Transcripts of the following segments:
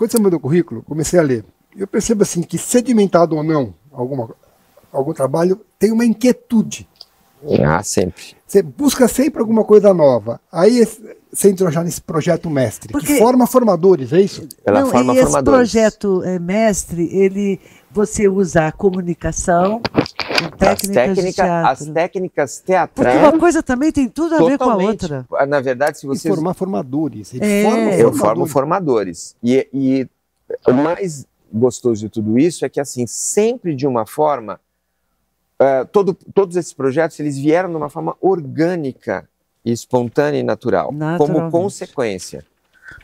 quando você mandou o currículo, comecei a ler. Eu percebo assim que sedimentado ou não alguma, algum trabalho, tem uma inquietude. Ah, sempre. Você busca sempre alguma coisa nova. Aí você entrou já nesse projeto mestre, Porque... que forma formadores, é isso? Ela Não, forma e esse projeto é, mestre, ele, você usa a comunicação, técnicas, técnica, as técnicas teatrais. Porque uma coisa também tem tudo a ver com a outra. Na verdade, se você. formar formadores. Ele é. forma formadores. Eu formo formadores. E, e o mais gostoso de tudo isso é que, assim, sempre de uma forma. Uh, todo, todos esses projetos eles vieram de uma forma orgânica espontânea e natural, como consequência.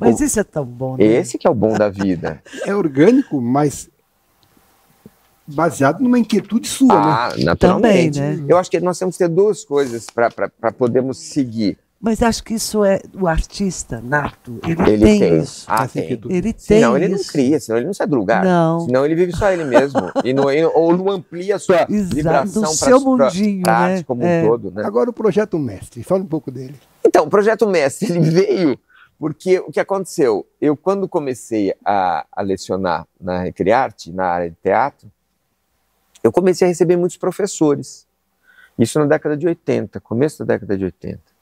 Mas o, isso é tão bom, né? Esse que é o bom da vida. é orgânico, mas baseado numa inquietude sua, ah, né? naturalmente. Também, né? Eu acho que nós temos que ter duas coisas para podermos seguir. Mas acho que isso é o artista nato. Ele, ele tem, tem, isso. Ah, tem. Ele tem. Senão ele não cria, senão ele não sai do lugar. Não. Senão ele vive só ele mesmo. e não, ou não amplia a sua Exato, vibração para seu mundinho, pra, né? arte como é. um todo. Né? Agora o projeto Mestre, fala um pouco dele. Então, o projeto Mestre ele veio porque o que aconteceu? Eu, quando comecei a, a lecionar na Recrearte, na área de teatro, eu comecei a receber muitos professores. Isso na década de 80, começo da década de 80.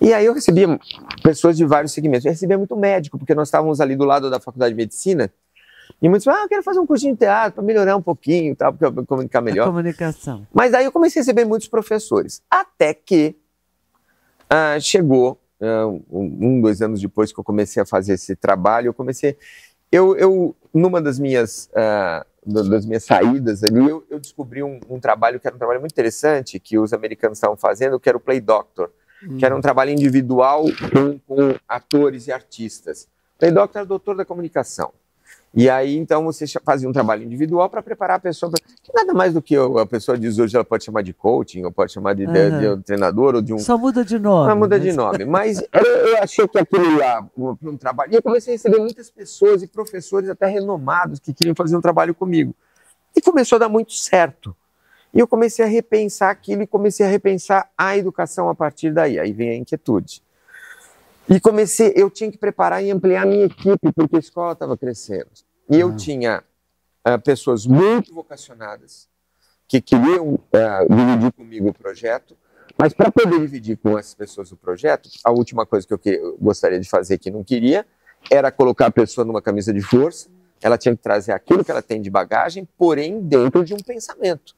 E aí eu recebia pessoas de vários segmentos. Eu recebia muito médico, porque nós estávamos ali do lado da faculdade de medicina. E muitos falavam, ah, eu quero fazer um cursinho de teatro para melhorar um pouquinho, tal, para comunicar melhor. A comunicação. Mas aí eu comecei a receber muitos professores. Até que ah, chegou, ah, um, dois anos depois que eu comecei a fazer esse trabalho, eu comecei. Eu, eu numa das minhas, ah, das minhas saídas ali, eu, eu descobri um, um, trabalho que era um trabalho muito interessante, que os americanos estavam fazendo, que era o Play Doctor que era um trabalho individual com, com atores e artistas. O Doctor era doutor da comunicação. E aí, então, você fazia um trabalho individual para preparar a pessoa. Pra... Nada mais do que a pessoa diz hoje, ela pode chamar de coaching, ou pode chamar de, uhum. de, de um treinador, ou de um. Só muda de nome. Não, muda de nome. Mas eu, eu achei que aquilo lá, um, um trabalho. E eu comecei a receber muitas pessoas e professores até renomados que queriam fazer um trabalho comigo. E começou a dar muito certo. E eu comecei a repensar aquilo e comecei a repensar a educação a partir daí. Aí vem a inquietude. E comecei, eu tinha que preparar e ampliar a minha equipe, porque a escola estava crescendo. E eu ah. tinha uh, pessoas muito vocacionadas que queriam uh, dividir comigo o projeto, mas para poder dividir com essas pessoas o projeto, a última coisa que eu, que eu gostaria de fazer que não queria era colocar a pessoa numa camisa de força. Ela tinha que trazer aquilo que ela tem de bagagem, porém dentro de um pensamento.